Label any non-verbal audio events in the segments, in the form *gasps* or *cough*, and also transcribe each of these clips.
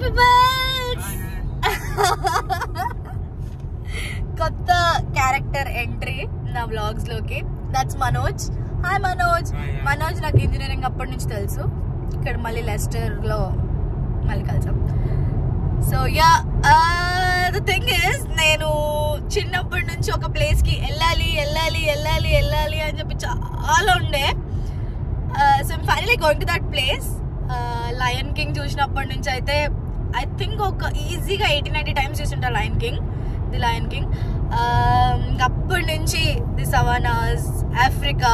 Peoples కొత్త character entry నా వ్లాగ్స్లోకి. That's Manoj hi Manoj. Manoj నాకు ఇంజనీరింగ్ అప్పటి నుంచి తెలుసు. ఇక్కడ మళ్ళీ లెస్టర్లో మళ్ళీ కలిసాం. So yeah the thing is నేను చిన్నప్పటి నుంచి ఒక ప్లేస్కి వెళ్ళాలి వెళ్ళాలి వెళ్ళాలి వెళ్ళాలి అని చెప్పి చాలా ఉండే. So finally going to that place Lion King చూసినప్పటి నుంచి అయితే ఐ థింక్ ఒక ఈజీగా eighty ninety times చూసుంటా Lion King the Lion King అప్పటి నుంచి ది సవానాస్ ఆఫ్రికా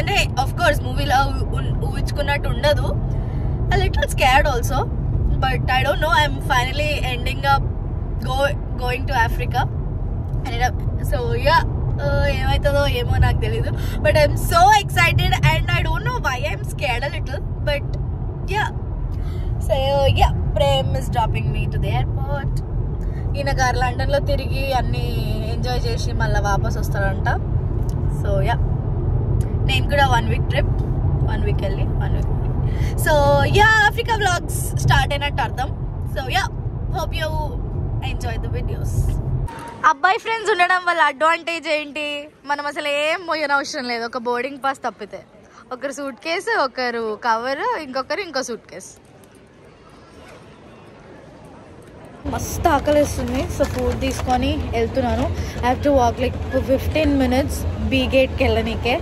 అంటే ఆఫ్ కోర్స్ మూవీలో ఊహించుకున్నట్టు ఉండదు. I little scared also but I don't know I'm finally ending up go going to Africa so yeah ఏమవుతుందో ఏమో నాకు తెలీదు. But I'm so excited and I don't know why I'm scared a little but yeah so yeah Prem is dropping me to the airport ఈయన గారు లండన్లో తిరిగి అన్నీ enjoy చేసి మళ్ళీ వాపస్ వస్తారంట. సో యా నేను కూడా one week trip one week వెళ్ళి one week so yeah Africa vlogs start అయినట్టు అర్థం. So yeah hope you enjoy the videos అబ్బాయి ఫ్రెండ్స్ ఉండడం వల్ల అడ్వాంటేజ్ ఏంటి? మనం అసలు ఏం మోయనవసరం లేదు. ఒక బోర్డింగ్ పాస్ తప్పితే. ఒకరు సూట్ కేసు ఒకరు కవర్ ఇంకొకరు ఇంకో సూట్ కేసు మస్తు ఆకలిస్తుంది. సో ఫుడ్ తీసుకొని వెళ్తున్నాను. I have to walk like fifteen minutes be గేట్కి వెళ్ళనీకే.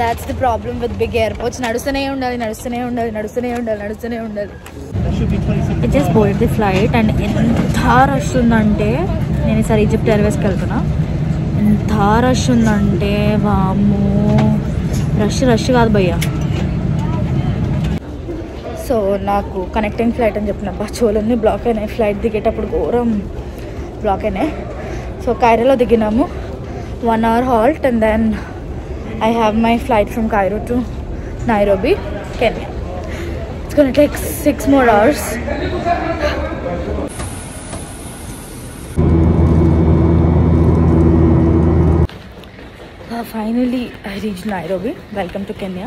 That's the problem with big airports నడుస్తూనే ఉండాలి నడుస్తూనే ఉండాలి నడుస్తూనే ఉండాలి నడుస్తూనే ఉండాలి. It just board the flight and ఎంత రష్ ఉందంటే నేను ఈసారి ఈజిప్ట్ ఎయిర్వేస్కి వెళ్తున్నా. ఎంత రష్ ఉందంటే వాము రష్ రష్ కాదు భయ్యా. సో నాకు కనెక్టింగ్ ఫ్లైట్ అని చెప్పిన బా చోలన్నీ బ్లాక్ అయినాయి ఫ్లైట్ దిగేటప్పుడు ఘోరం బ్లాక్ అయినాయి సో కైరోలో దిగినాము. One hour halt and then I have my flight from Cairo to Nairobi Kenya it's gonna take six more hours finally I reach Nairobi welcome to Kenya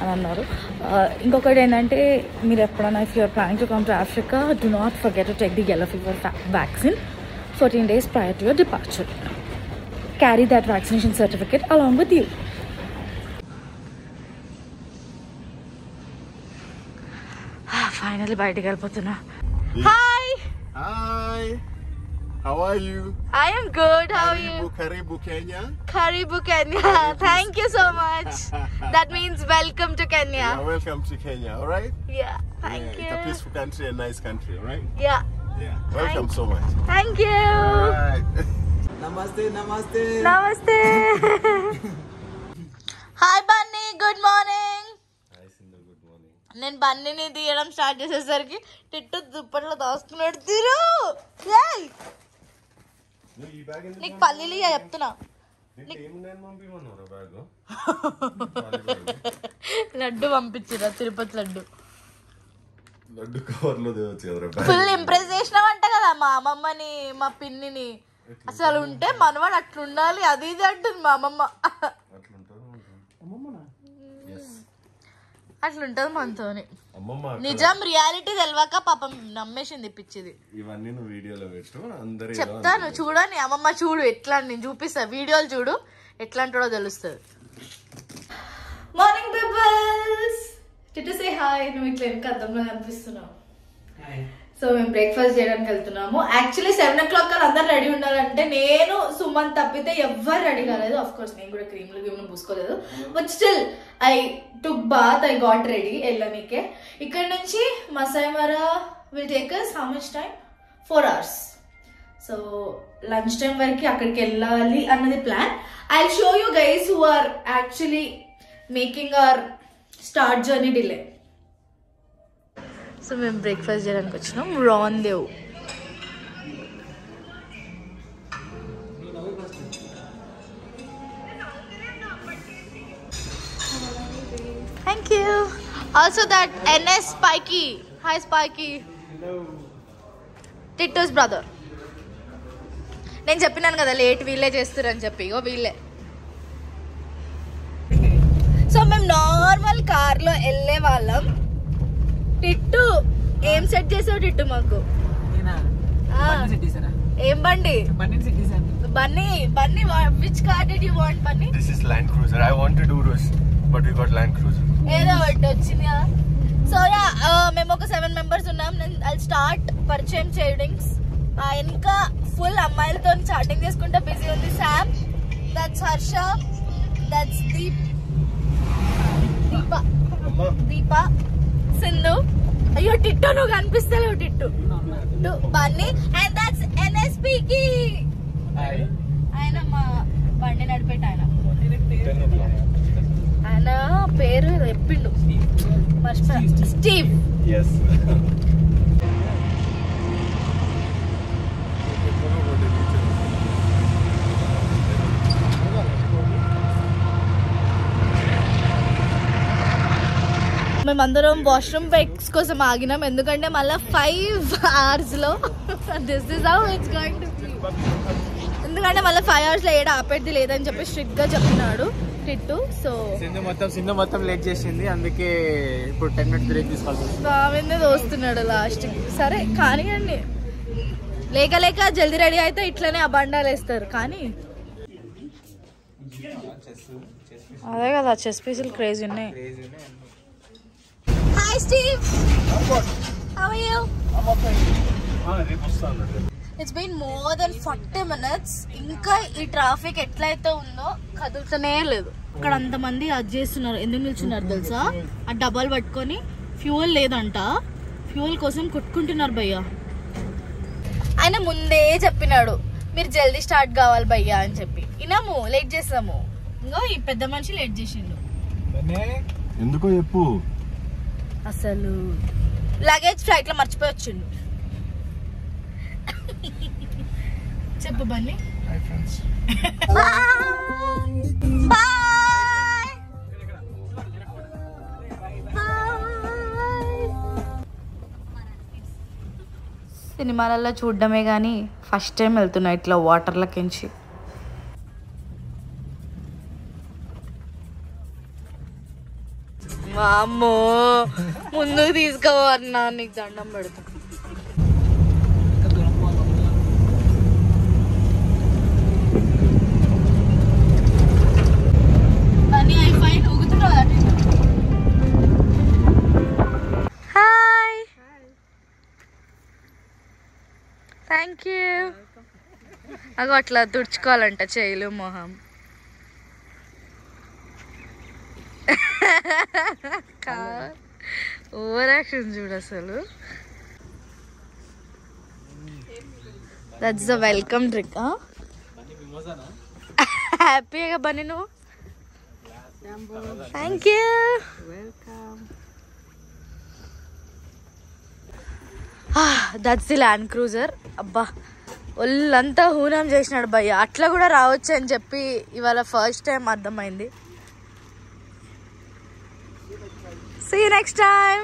అని అన్నారు. ఇంకొకటి ఏంటంటే మీరు ఎప్పుడైనా if you're planning to come to Africa do not forget to take the yellow fever vaccine fourteen days prior to your departure carry that vaccination certificate along with you finally బయటికి వెళ్ళిపోతున్నా. Hi Hi. How are you? I am good how you Karibu, Karibu, Kenya. Karibu Kenya. *laughs* Thank you so much. *laughs* That means welcome to Kenya. Yeah, welcome to Kenya, all right? Yeah. Thank yeah, you. It's a peaceful country, a nice country, all right? Yeah. Yeah. Welcome so much. Thank you. All right. *laughs* నమస్తే నమస్తే Namaste. Hi Bunny. Good morning. నేను బన్నీని తీయడం start చేసేసరికి టిట్టు దుప్పట్లో దాచుకున్నాడు తీరు ఏయ్! నీకు పల్లీలు చెప్తున్నా. *laughs* లడ్డు పంపించిరా తిరుపతి లడ్డు. లడ్డు కవర్లో ఫుల్ ఇంప్రెస్ చేసినావంట కదా మా అమ్మమ్మని మా పిన్నిని. అసలు ఉంటే మనవాడు అట్లుండాలి అది ఇది అంటుంది మా అమ్మమ్మ. అట్లుంటది మనతోని. నిజం రియాలిటీ తెలియక పాపం నమ్మేసింది పిచ్చిది ఇవన్నీ నువ్వు వీడియోలో పెట్టు అందరూ చెప్తాను చూడండి అమ్మమ్మ చూడు ఎట్లా నేను చూపిస్తా. వీడియోలు చూడు ఎట్లా అంటాడో తెలుస్తుంది. Morning peoples Titu say hi నువ్వు ఇట్లా వెనక అద్దంలో కనిపిస్తున్నావు. సో మేము బ్రేక్ఫాస్ట్ చేయడానికి వెళ్తున్నాము. యాక్చువల్లీ సెవెన్ ఓ క్లాక్ కల్లా అందరు రెడీ ఉండాలంటే నేను సుమన్ తప్పితే ఎవ్వరు రెడీ కాలేదు. ఆఫ్ కోర్స్ నేను కూడా క్రీమ్లు గీమ్లు పూసుకోలేదు. But still I took bath I got ready వెళ్ళనీకే. ఇక్కడ నుంచి Masai Mara will take us how much time four hours so lunch time వరకు అక్కడికి వెళ్ళాలి అన్నది plan I show you guys who are actually making our start journey delay so మేము breakfast చేయడానికి వచ్చినాం రాన్ Dev thank you also that NS Spiky hi Spiky టిట్టోస్ brother నేను చెప్పినాను కదా లేట్ వీళ్ళే చేస్తారని చెప్పి. ఇగో వీళ్ళే. సో మేము నార్మల్ కార్లో వెళ్ళే వాళ్ళం. టిట్టు. ఏం సెట్ చేసావు టిట్టు మాకు? ఏం బండి? Bunny Bunny which car did you want Bunny. ఏదో ఒకటి వచ్చింది కదా. సో యా మేము ఒక సెవెన్ మెంబర్స్ ఉన్నాం. నేను ఐ స్టార్ట్ పరిచయం చేయడింగ్స్ ఇంకా ఫుల్ అమ్మాయిలతో చాటింగ్ చేసుకుంటే బిజీ ఉంది Sam that's Harsha that's Deep Deepa Deepa Sindhu. అయ్యో టిట్టు నువ్వు కనిపిస్తలేవు టిట్టు. బన్నీ. అండ్ దట్స్ ఎన్ఎస్పికి ఆయన మా బండి నడిపేట ఆయన. ఆయన పేరు చెప్పిండు. మర్చిపోయా స్టీవ్ *laughs* మేమందరం వాష్రూమ్ బ్రేక్స్ కోసం ఆగినాం. ఎందుకంటే మళ్ళీ ఫైవ్ అవర్స్లో this is how it's going to ఎందుకంటే మళ్ళీ ఫైవ్ అవర్స్లో ఏడ ఆపేది లేదని చెప్పి స్ట్రిక్ట్గా చెప్పినాడు టిట్టు. సో సింధు మొత్తం సింధు మొత్తం లేట్ చేసింది. అందుకే ఇప్పుడు టెన్ మినిట్స్ బ్రేక్ తీసుకోవాల్సి వస్తుంది. బావిందే దోస్తున్నాడు లాస్ట్ సరే కానివ్వండి లేక లేక జల్దీ రెడీ అయితే ఇట్లనే అబండాలు వేస్తారు. కానీ అదే కదా చెస్ పీసులు క్రేజ్ ఉన్నాయి. Hi Steve how are you it's been more than forty minutes ఇంకా ఈ ట్రాఫిక్ ఎట్లయితే ఉందో కదులుతూనే లేదు. ఇక్కడ అంతమంది అది చేస్తున్నారు. ఎందుకు నిల్చున్నారు తెలుసా? ఆ డబ్బాలు పట్టుకొని ఫ్యూయల్ లేదంట. ఫ్యూయల్ కోసం కొట్టుకుంటున్నారు భయ్య. ఆయన ముందే చెప్పినాడు మీరు జల్దీ స్టార్ట్ కావాలి భయ్య అని చెప్పి. వినము లేట్ చేస్తాము. ఇంకో ఈ పెద్ద మనిషి లేట్ చేసిండు. ఎందుకో చెప్పు. అసలు లగేజ్ ఫ్లైట్లో మర్చిపోయి వచ్చిండు. చెప్పు బన్నీ. సినిమాలలో చూడడమే కానీ ఫస్ట్ టైం వెళ్తున్నా ఇట్లా వాటర్లకించి అమ్మో ముందుకు తీసుకోవన్నా నీకు దండం పెడతా. హాయ్. Thank you. అగో అట్లా తుడుచుకోవాలంట చేయలు మొహం. *laughs* ఓవర్ యాక్షన్ చూడు అసలు. దట్స్ ద వెల్కమ్ డ్రింక్ హ్యాపీగా బని నువ్వు? Thank you that's the Land Cruiser అబ్బా ఒళ్ళంతా హూనం చేసినాడు భయ్య. అట్లా కూడా రావచ్చు అని చెప్పి ఇవాళ ఫస్ట్ టైం అర్థమైంది. See next time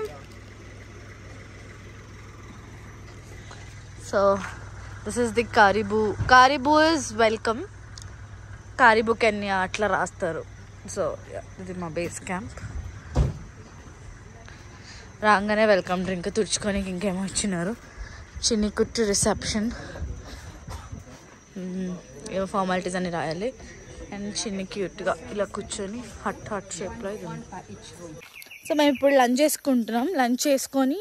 so the is the is welcome. Is welcome atla rastaru. అట్లా రాస్తారు సో ఇది మా బేస్ క్యాంప్ రాగానే వెల్కమ్ డ్రింక్ తుడుచుకోనికి ఇంకేమో వచ్చినారు. చిన్ని కుట్టు రిసెప్షన్ hmm, ఏవో ఫార్మాలిటీస్ అని రాయాలి. అండ్ చిన్ని క్యూట్గా ఇలా కూర్చొని హట్ హట్ షేప్లో ఇది సో మేము ఇప్పుడు లంచ్ చేసుకుంటున్నాం. లంచ్ చేసుకొని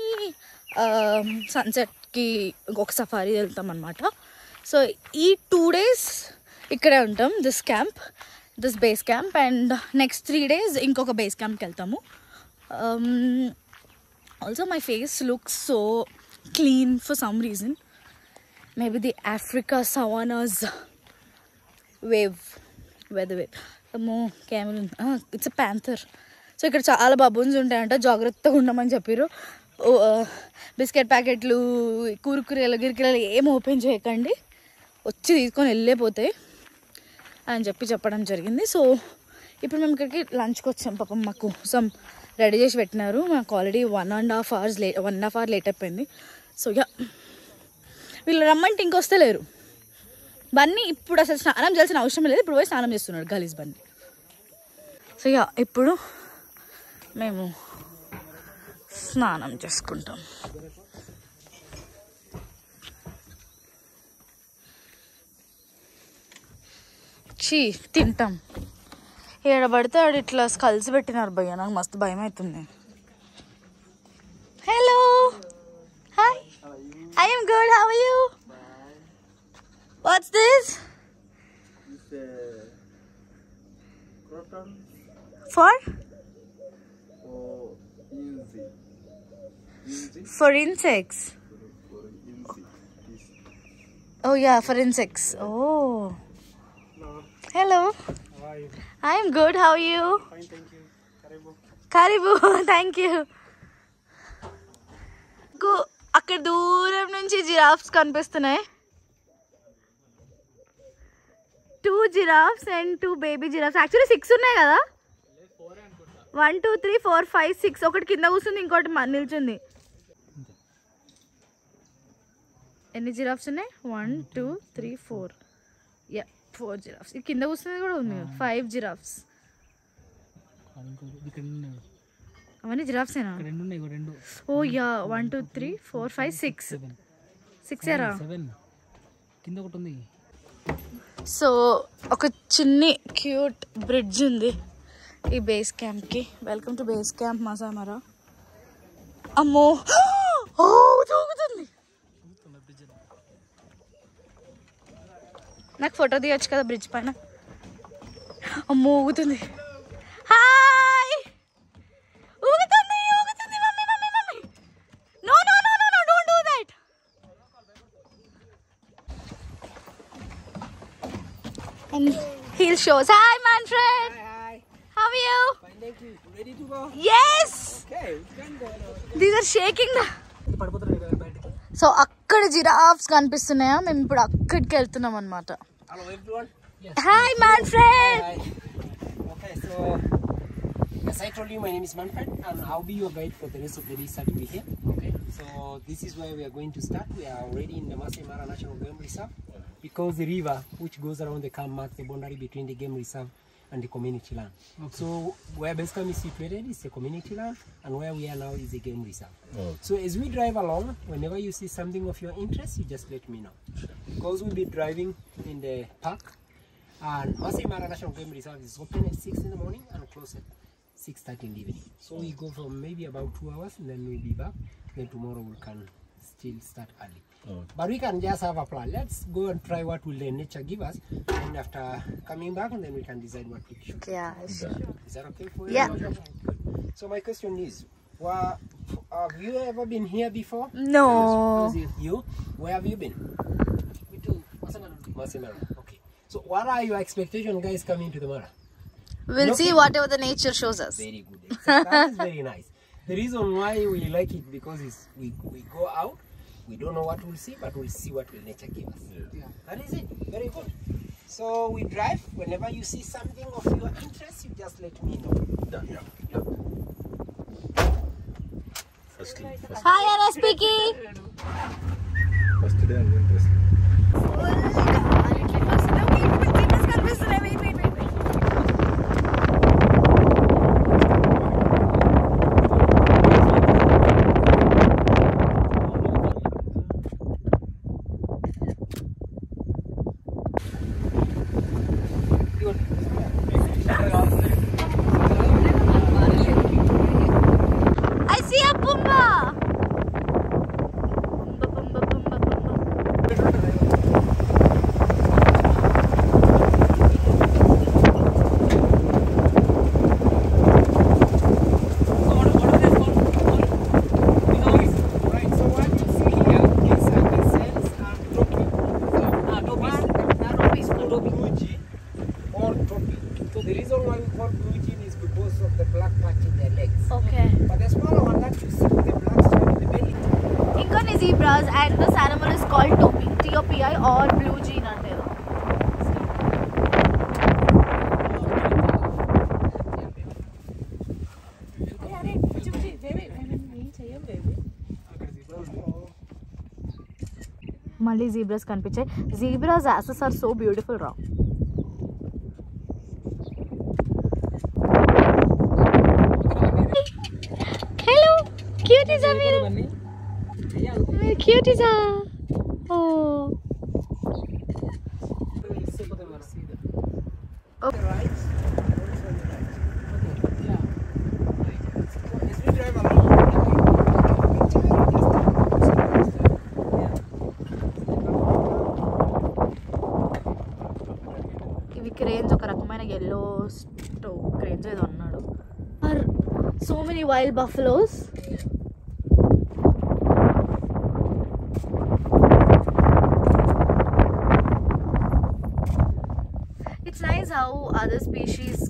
సన్సెట్కి ఒక సఫారీ వెళ్తాం అనమాట సో ఈ టూ డేస్ ఇక్కడే ఉంటాం this camp this base camp and next three days ఇంకొక బేస్ క్యాంప్కి వెళ్తాము. Also my face looks so clean for some reason maybe the Africa savannahs wave weather wave మో camera it's a panther so ఇక్కడ చాలా baboons ఉంటాయంట జాగ్రత్తగా ఉండమని చెప్పారు బిస్కెట్ ప్యాకెట్లు కూరుకురేలు గిరికిరలు ఏం ఓపెన్ చేయకండి. వచ్చి తీసుకొని వెళ్ళిపోతాయి అని చెప్పి చెప్పడం జరిగింది. సో ఇప్పుడు మేము ఇక్కడికి లంచ్కి వచ్చాం. పాపం మాకు సమ్ రెడీ చేసి పెట్టినారు. మాకు already one and half hours late one and half hour late అయిపోయింది. So yeah. వీళ్ళు రమ్మంటే ఇంకొస్తలేరు బన్నీ ఇప్పుడు అసలు స్నానం చేయాల్సిన అవసరం లేదు. ఇప్పుడు పోయి స్నానం చేస్తున్నాడు గలీజ్ బన్నీ. సో యా ఇప్పుడు మేము స్నానం చేసుకుంటాం. చీ తింటాం. ఏడబడితే ఆడు ఇట్లా కలిసి పెట్టినారు భయ్య నాకు మస్తు భయం అవుతుంది hello hi I'm good have you what's this for insects Oh yeah, for insects. Oh. Hello. I am good. How are you? Fine, thank you. Karibu. *laughs* thank you. అక్కడ దూరం నుంచి జిరాఫ్స్ కనిపిస్తున్నాయి two giraffes and two baby giraffes actually six ఉన్నాయి కదా one two three four five six ఒకటి కింద కూర్చుంది ఇంకోటి నిల్చుంది ఎన్ని జిరాఫ్స్ ఉన్నాయి? One two three four yeah four giraffes. ఇది కింద కూర్చున్నది కూడా ఉంది ఫైవ్ జిరాఫ్స్. అవన్నీ జిరాఫ్సేనా ఓ yeah one two three four five six six seven కింద ఒకటి ఉంది. సో ఒక చిన్ని క్యూట్ బ్రిడ్జ్ ఉంది ఈ బేస్ క్యాంప్కి. Welcome to base camp Masai Mara అమ్మో! *gasps* ఓ దూకుతుంది నాకు ఫోటో తీయొచ్చు కదా బ్రిడ్జ్ పైన అమ్మో ఊగుతుంది హాయ్ ఊగుతుంది ఊగుతుంది mummy mummy mummy no no no no no don't do that and heel shows. Hi, Manfred. Hi. How are you? Fine, thank you. Ready to go? Yes. Okay, we can go. These are shaking the. పడిపోతున్నాయి కదా బయటకి so అక్కడ giraffes కనిపిస్తున్నాయా మేము ఇప్పుడు అక్కడికి వెళ్తున్నాం అనమాట Hello everyone. Yes. Hi Manfred. Hi. Okay, so as I told you, my name is Manfred and I'll be your guide for the rest of the day here. Okay. So this is where we are going to start. We are already in the Masai Mara National Game Reserve because the river which goes around the camp marks the boundary between the game reserve and the community land. So where Basecamp is situated is the community land, and where we are now is the game reserve. So as we drive along, whenever you see something of your interest, you just let me know. Because we'll be driving in the park, and Masai Mara National Game Reserve is open at 6 in the morning and closed at 6.30 in the evening. So we go for maybe about two hours and then we'll be back. Then tomorrow we can still start early. But we can just have a plan. Let's go and try what will the nature give us. And after coming back, and then we can decide what we should. Yeah. Is that okay for you? Yeah. Good. So my question is, wha- have you ever been here before? No. Is it you? Where have you been? Me Masai Mara. Okay. So what are your expectations, guys, coming to the Mara? We'll see whatever the nature shows us. Very good. *laughs* that is very nice. The reason why we like it because it's, we, we go out, we don't know what we'll see, but we'll see what will nature give us. Yeah. That is it. Very good. So we drive. Whenever you see something of your interest, you just let me know. Done. yeah. yeah. First, first. Hi, Speaking. First today I'm interested. Trophies. Bluejay or trophy. So the reason why we call bluejay is because of the black patch in their legs. Okay. But the smaller one that you see the black stripe in the belly, Incon zebras and this animal is called topi, T-O-P-I or blue jean అంటారు మళ్ళీ zebras కనిపించాయి zebras యాసెస్ are so beautiful రా hello క్యూటీసా మీరు మీరు క్యూటీసా ఓ so many wild buffaloes. It's nice how other species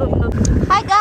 Hi guys!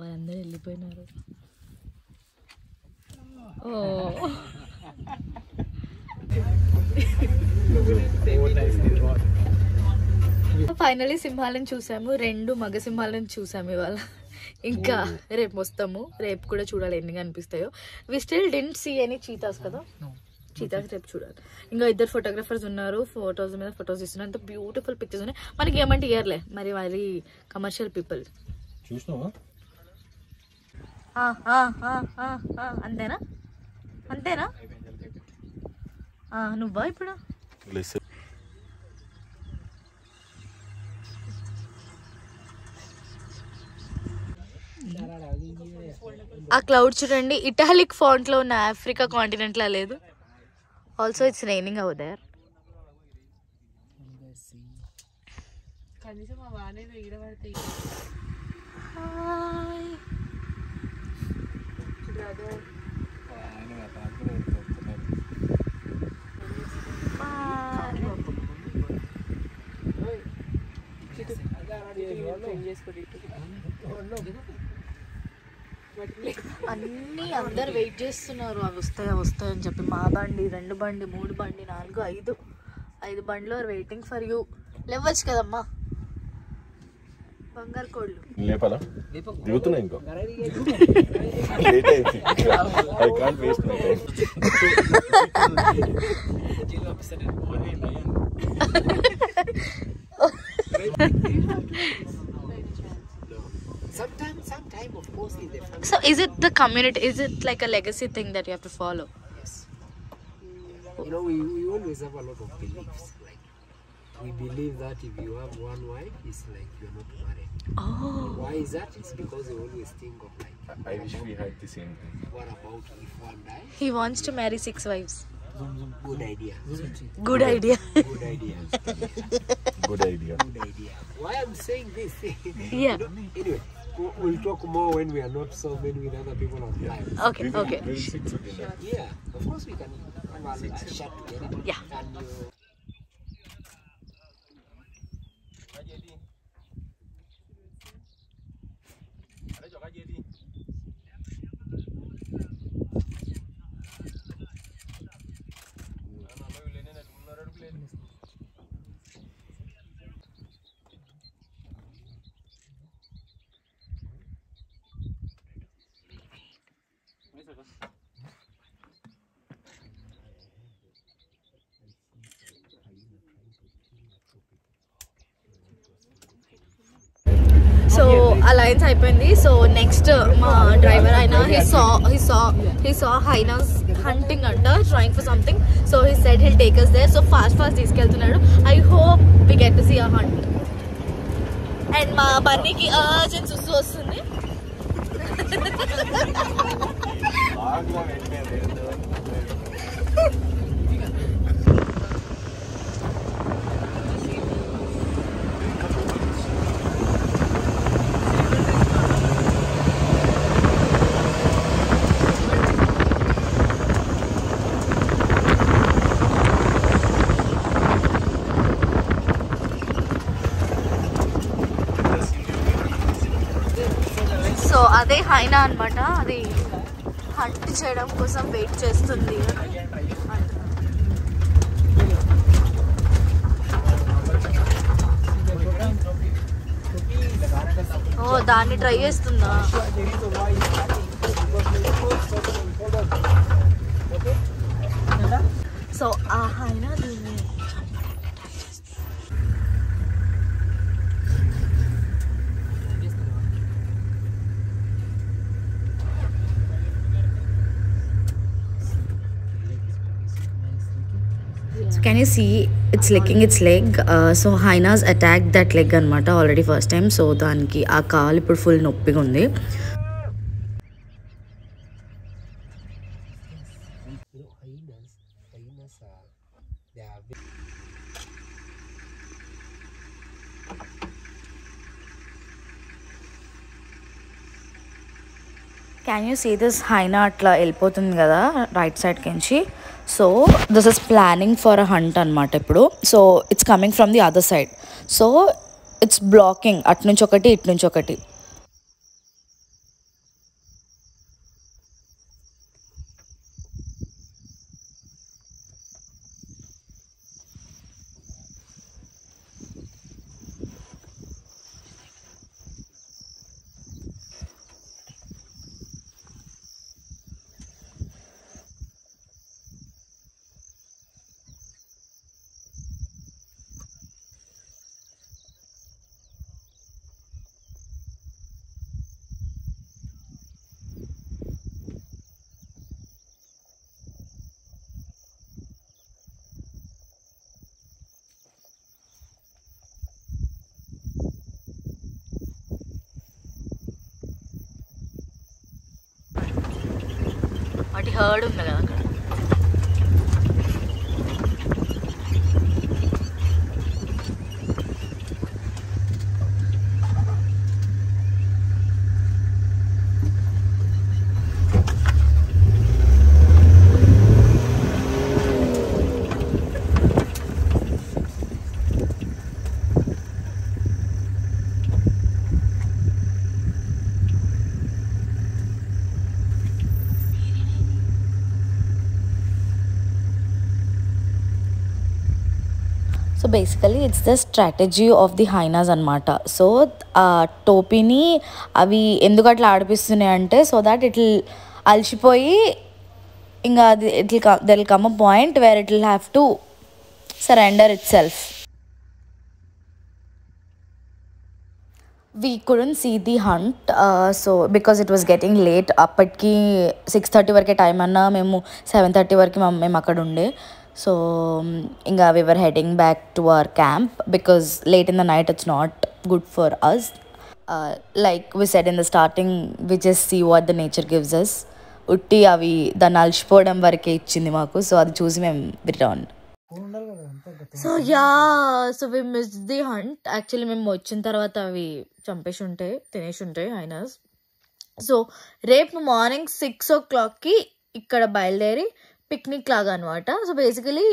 వాళ్ళందరూ వెళ్ళిపోయినారు. ఓ. ఫైనలీ సింహాలను చూసాము. రెండు మగ సింహాలను చూసాము ఇవాళ. ఇంకా రేపు వస్తాము. రేపు కూడా చూడాలి. ఎన్ని కనిపిస్తాయో. We still didn't see any cheetahs కదా? చీతాస్ రేపు చూడాలి. ఇంకా ఇద్దరు ఫోటోగ్రాఫర్స్ ఉన్నారు ఫొటోస్ మీద ఫొటోస్ ఇస్తున్నారు అంత బ్యూటిఫుల్ పిక్చర్స్ ఉన్నాయి. మనకి ఏమంటే ఇయర్లే. మరి మరి కమర్షియల్ పీపుల్ అంతేనా? అంతేనా? ఆ, నువ్వా ఇప్పుడు? ఆ క్లౌడ్ చూడండి. ఇటాలిక్ ఫాంట్లో ఉన్న ఆఫ్రికా కాంటినెంట్ లా లేదు. Also it's raining out there కనీసం ఆ వానేదో ఈడ పడితే అన్ని అందరు వెయిట్ చేస్తున్నారు. అవి వస్తాయి అవి వస్తాయి అని చెప్పి మా బండి రెండు బండి మూడు బండి నాలుగు ఐదు. ఐదు బండ్లు ఆర్ వెయిటింగ్ ఫర్ యూ లేవచ్చు కదమ్మా? బంగారు కోళ్ళు. లేపాలా? దిగుతున్నా ఇంకా. లేట్ అయింది I can't waste my time Sometime, of course, in the family. So, is it the community? Is it like a legacy thing that you have to follow? Yes. You know, we, we always have a lot of beliefs. Like, we believe that if you have one wife, it's like you're not married. Oh. Why is that? It's because we always think of like. I wish we had the same thing. What about if one dies? He wants to marry six wives. Good idea. Good idea. Good idea. Good idea. Good idea. Why I'm saying this? *laughs* yeah. You know, anyway, we'll talk more when we are not so many with other people online. Yeah. Okay, okay. Sure. Yeah, of course we can. Shut together. Yeah. And, uh, అయిపోయింది. So next మా driver అయినా he saw he saw he saw hyenas hunting అంట trying for something so he said he'll take us there so fast fast తీసుకెళ్తున్నాడు. I hope we get to see a hunt and మా బన్నీకి urgent సుస్సు వస్తుంది *laughs* *laughs* so అదే హైనా అనమాట అది hunt చేయడం కోసం వెయిట్ చేస్తుంది. ఓ దాన్ని ట్రై చేస్తుందా? సో ఆ హైనా దీన్ని అనేసి it's licking its leg so hyenas attack that leg అనమాట ఆల్రెడీ ఫస్ట్ టైం సో దానికి ఆ కాల్ ఇప్పుడు ఫుల్ నొప్పిగా ఉంది. క్యాన్ యూ సీ దిస్ హైనా అట్లా వెళ్ళిపోతుంది కదా right సైడ్కించి so this is planning for a hunt అనమాట ఇప్పుడు. So it's coming from the other side so it's blocking అటు నుంచి ఒకటి ఇటు నుంచి ఒకటి. వాటి హర్డ్ ఉంది కదా అక్కడ basically it's the strategy of the hyenas అనమాట సో ఆ టోపీని అవి ఎందుకు అట్లా ఆడిపిస్తున్నాయి అంటే సో దాట్ ఇట్ అలసిపోయి ఇంకా అది it till come a point where it will have to surrender itself we couldn't see the hunt so because it was getting late అప్పటికి సిక్స్ థర్టీ వరకే టైం అన్నా మేము సెవెన్ థర్టీ వరకు మేము అక్కడ ఉండే. సో ఇంకా we were heading back to our camp because late in the night it's not good for us like we said in the starting we just see what the nature gives us ఉట్టి అవి దాన్ని అలసిపోవడం వరకే ఇచ్చింది మాకు so అది చూసి మేము return so yeah so we miss the hunt actually మేము వచ్చిన తర్వాత అవి చంపేసి ఉంటాయి తినేసి ఉంటాయి హైనాస్ సో రేపు మార్నింగ్ సిక్స్ ఓ క్లాక్కి ఇక్కడ బయలుదేరి పిక్నిక్ లాగా అనమాట సో బేసికలీ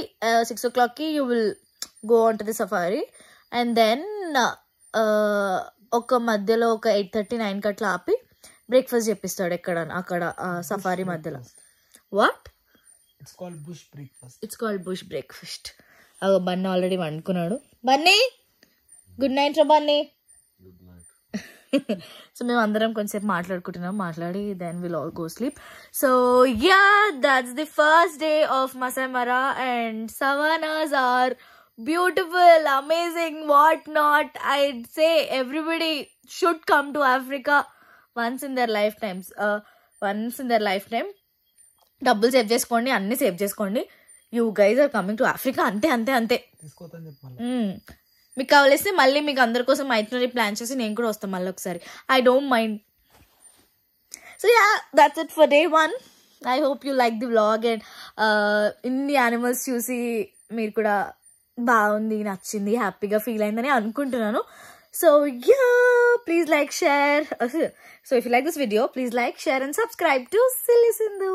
సిక్స్ ఓ క్లాక్కి you will go on to the safari and then ఒక మధ్యలో ఒక ఎయిట్ థర్టీ నైన్కి అట్లా ఆపి బ్రేక్ఫాస్ట్ చెప్పిస్తాడు ఎక్కడ అక్కడ సఫారీ మధ్యలో. What It's called bush breakfast. It's called bush breakfast Bunny already వండుకున్నాడు. Bunny! Good night రా బన్నీ. సో మేము అందరం కొంచెంసేపు మాట్లాడుకుంటున్నాం. మాట్లాడి then will all go sleep so yeah that's the first day of Masai Mara and savannas are beautiful amazing what not I say everybody should come to Africa once in their life times once in their life time డబ్బులు save చేసుకోండి అన్ని save చేసుకోండి. You guys are coming to Africa అంతే అంతే అంతే. మీకు కావలిస్తే మళ్ళీ మీకు అందరి కోసం ఐటనరీ ప్లాన్ చేసి నేను కూడా వస్తాను మళ్ళీ ఒకసారి. I don't mind so yeah that's it for day one I hope you like the vlog and ఇన్ని యానిమల్స్ చూసి మీరు కూడా బాగుంది నచ్చింది హ్యాపీగా ఫీల్ అయిందని అనుకుంటున్నాను. So yeah please like share so if you like this video please like share and subscribe to silly Sindhu